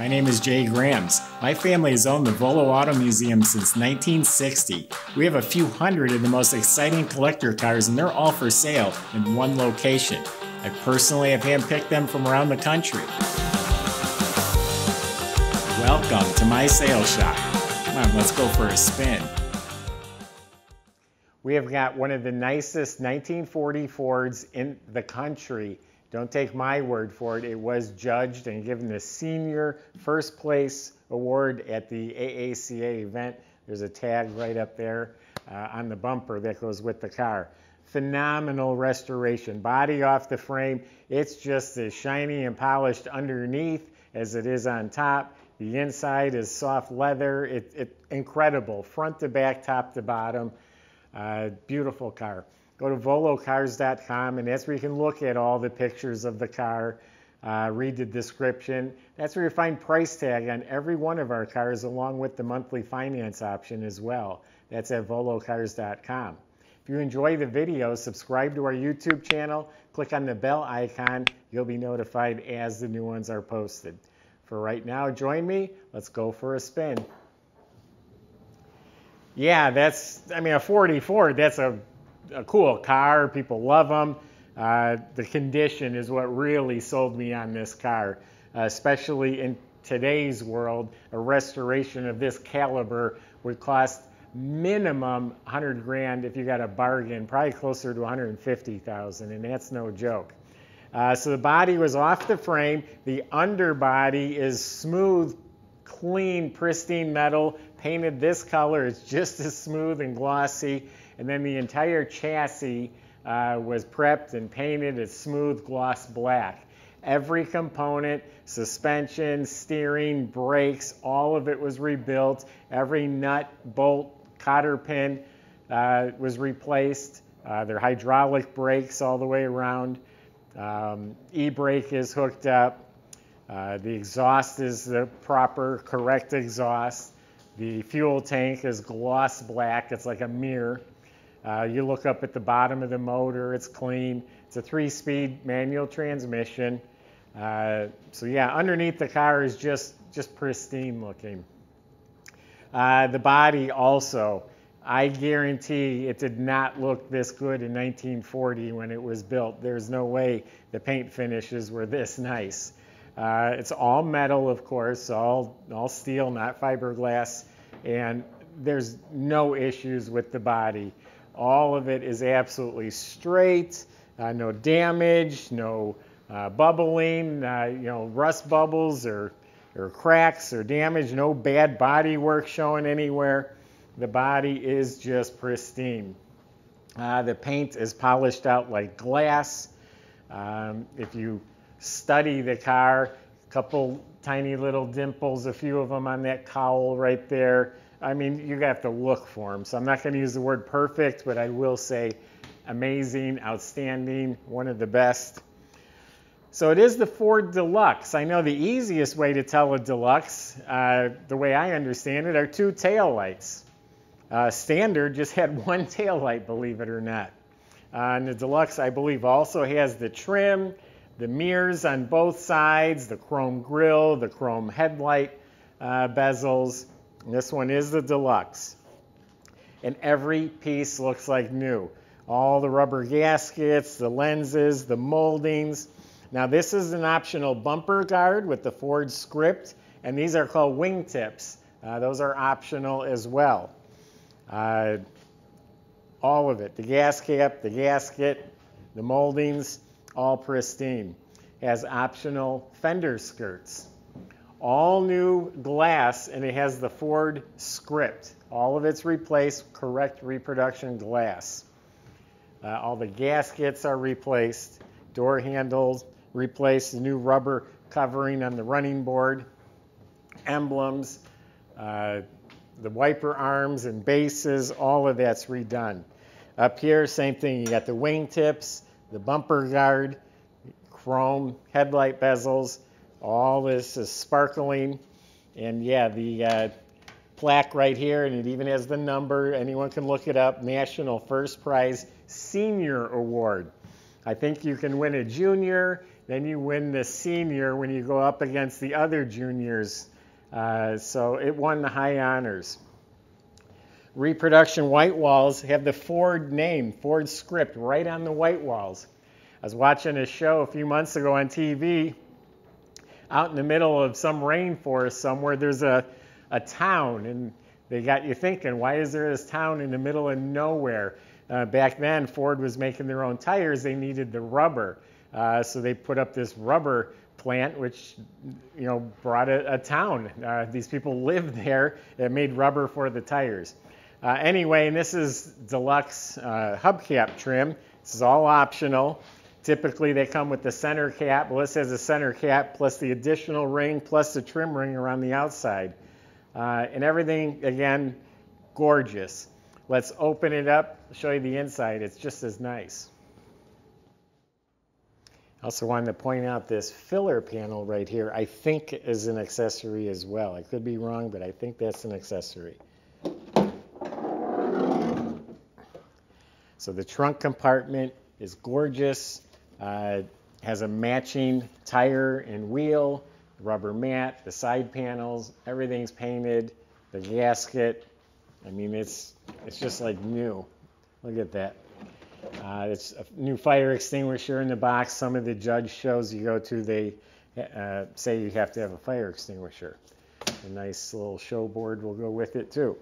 My name is Jay Grams. My family has owned the Volo Auto Museum since 1960. We have a few hundred of the most exciting collector cars, and they're all for sale in one location. I personally have handpicked them from around the country. Welcome to my sales shop. Come on, let's go for a spin. We have got one of the nicest 1940 Fords in the country. Don't take my word for it. It was judged and given the senior first place award at the AACA event. There's a tag right up there uh, on the bumper that goes with the car. Phenomenal restoration. Body off the frame. It's just as shiny and polished underneath as it is on top. The inside is soft leather. It, it incredible. Front to back, top to bottom. Uh, beautiful car go to volocars.com, and that's where you can look at all the pictures of the car, uh, read the description. That's where you find price tag on every one of our cars, along with the monthly finance option as well. That's at volocars.com. If you enjoy the video, subscribe to our YouTube channel, click on the bell icon. You'll be notified as the new ones are posted. For right now, join me. Let's go for a spin. Yeah, that's, I mean, a 44, that's a a cool car. People love them. Uh, the condition is what really sold me on this car, uh, especially in today's world. A restoration of this caliber would cost minimum 100 grand if you got a bargain, probably closer to 150,000, and that's no joke. Uh, so the body was off the frame. The underbody is smooth, clean, pristine metal, painted this color. It's just as smooth and glossy and then the entire chassis uh, was prepped and painted as smooth gloss black. Every component, suspension, steering, brakes, all of it was rebuilt. Every nut, bolt, cotter pin uh, was replaced. Uh, their hydraulic brakes all the way around. Um, e-brake is hooked up. Uh, the exhaust is the proper, correct exhaust. The fuel tank is gloss black. It's like a mirror. Uh, you look up at the bottom of the motor, it's clean. It's a three-speed manual transmission. Uh, so yeah, underneath the car is just, just pristine looking. Uh, the body also, I guarantee it did not look this good in 1940 when it was built. There's no way the paint finishes were this nice. Uh, it's all metal, of course, all, all steel, not fiberglass, and there's no issues with the body. All of it is absolutely straight, uh, no damage, no uh, bubbling, uh, you know, rust bubbles or, or cracks or damage, no bad body work showing anywhere. The body is just pristine. Uh, the paint is polished out like glass. Um, if you study the car, a couple tiny little dimples, a few of them on that cowl right there. I mean, you have to look for them. So I'm not going to use the word perfect, but I will say amazing, outstanding, one of the best. So it is the Ford Deluxe. I know the easiest way to tell a Deluxe, uh, the way I understand it, are two tail lights. Uh, standard just had one tail light, believe it or not. Uh, and the Deluxe, I believe, also has the trim, the mirrors on both sides, the chrome grille, the chrome headlight uh, bezels. This one is the deluxe. And every piece looks like new. All the rubber gaskets, the lenses, the moldings. Now this is an optional bumper guard with the Ford script, and these are called wingtips. Uh, those are optional as well. Uh, all of it, the gas cap, the gasket, the moldings, all pristine. Has optional fender skirts all new glass and it has the Ford script. All of it's replaced, correct reproduction glass. Uh, all the gaskets are replaced, door handles replaced, the new rubber covering on the running board, emblems, uh, the wiper arms and bases, all of that's redone. Up here, same thing, you got the wing tips, the bumper guard, chrome headlight bezels, all this is sparkling. And yeah, the uh, plaque right here, and it even has the number. Anyone can look it up. National First Prize Senior Award. I think you can win a junior, then you win the senior when you go up against the other juniors. Uh, so it won the high honors. Reproduction white walls have the Ford name, Ford script, right on the white walls. I was watching a show a few months ago on TV out in the middle of some rainforest somewhere. There's a, a town, and they got you thinking, why is there this town in the middle of nowhere? Uh, back then, Ford was making their own tires. They needed the rubber. Uh, so they put up this rubber plant, which you know brought a, a town. Uh, these people lived there. It made rubber for the tires. Uh, anyway, and this is deluxe uh, hubcap trim. This is all optional. Typically, they come with the center cap. Well, this has a center cap plus the additional ring plus the trim ring around the outside. Uh, and everything, again, gorgeous. Let's open it up, show you the inside. It's just as nice. I also wanted to point out this filler panel right here, I think is an accessory as well. I could be wrong, but I think that's an accessory. So the trunk compartment is gorgeous. Uh, has a matching tire and wheel, rubber mat, the side panels, everything's painted, the gasket. I mean, it's it's just like new. Look at that. Uh, it's a new fire extinguisher in the box. Some of the judge shows you go to, they uh, say you have to have a fire extinguisher. A nice little show board will go with it too.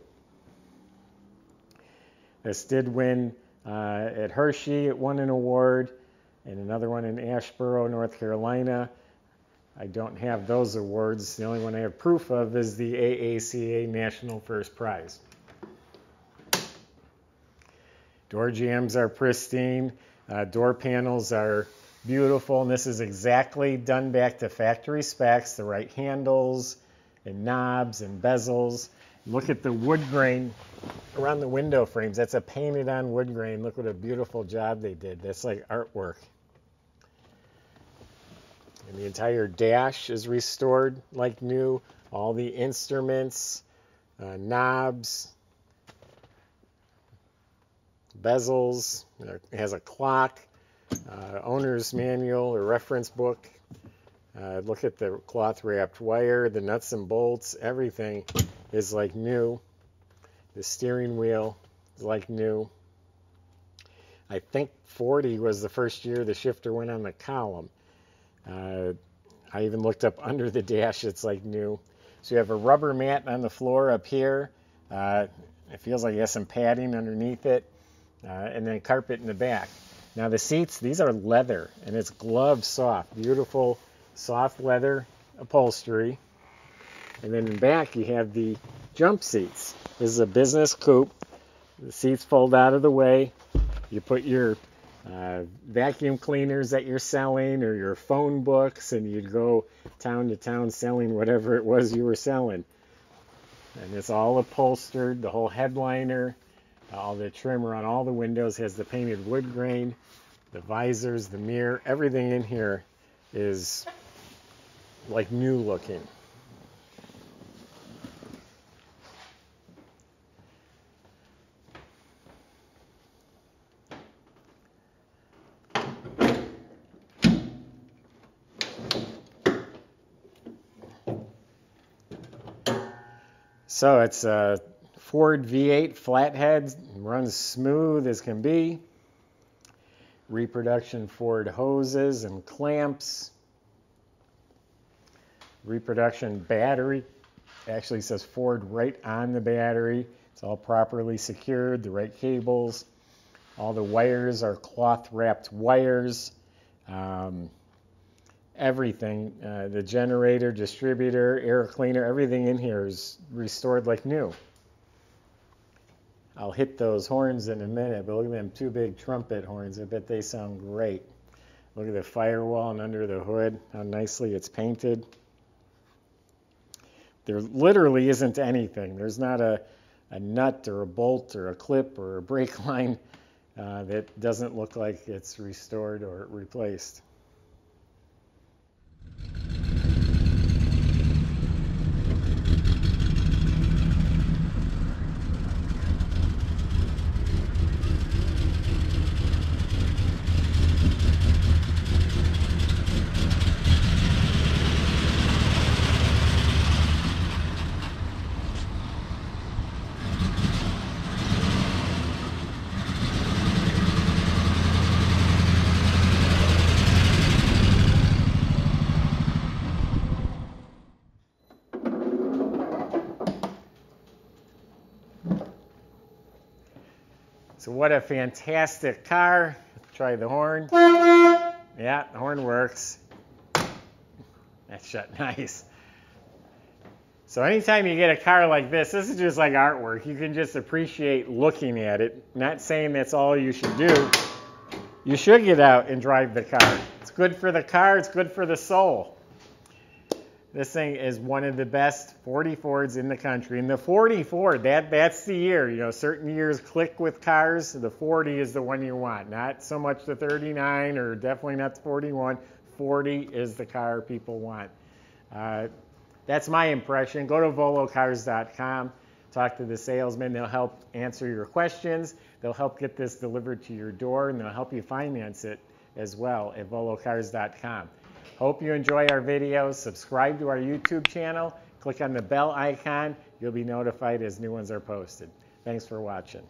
This did win uh, at Hershey. It won an award, and another one in Asheboro, North Carolina. I don't have those awards. The only one I have proof of is the AACA National First Prize. Door jambs are pristine. Uh, door panels are beautiful, and this is exactly done back to factory specs, the right handles and knobs and bezels. Look at the wood grain around the window frames. That's a painted on wood grain. Look what a beautiful job they did. That's like artwork. And the entire dash is restored like new. All the instruments, uh, knobs, bezels, it has a clock, uh, owner's manual or reference book. Uh, look at the cloth wrapped wire, the nuts and bolts, everything is like new. The steering wheel is like new. I think 40 was the first year the shifter went on the column. Uh, I even looked up under the dash, it's like new. So you have a rubber mat on the floor up here. Uh, it feels like it has some padding underneath it uh, and then carpet in the back. Now the seats, these are leather and it's glove soft, beautiful soft leather upholstery. And then in back you have the jump seats. This is a business coupe. The seats fold out of the way. You put your uh, vacuum cleaners that you're selling or your phone books and you'd go town to town selling whatever it was you were selling. And it's all upholstered, the whole headliner, all the trim around all the windows has the painted wood grain, the visors, the mirror, everything in here is like new looking. So it's a Ford V8 flathead runs smooth as can be. Reproduction Ford hoses and clamps. Reproduction battery. Actually says Ford right on the battery. It's all properly secured, the right cables. All the wires are cloth wrapped wires. Um, everything, uh, the generator, distributor, air cleaner, everything in here is restored like new. I'll hit those horns in a minute, but look at them two big trumpet horns. I bet they sound great. Look at the firewall and under the hood, how nicely it's painted. There literally isn't anything. There's not a, a nut or a bolt or a clip or a brake line uh, that doesn't look like it's restored or replaced. So what a fantastic car. Try the horn. Yeah, the horn works. That's shut nice. So anytime you get a car like this, this is just like artwork. You can just appreciate looking at it. Not saying that's all you should do. You should get out and drive the car. It's good for the car, it's good for the soul. This thing is one of the best 40 Fords in the country. And the 40 Ford, that, that's the year. You know, certain years click with cars. The 40 is the one you want. Not so much the 39 or definitely not the 41. 40 is the car people want. Uh, that's my impression. Go to volocars.com. Talk to the salesman. They'll help answer your questions. They'll help get this delivered to your door, and they'll help you finance it as well at volocars.com. Hope you enjoy our videos. Subscribe to our YouTube channel. Click on the bell icon. You'll be notified as new ones are posted. Thanks for watching.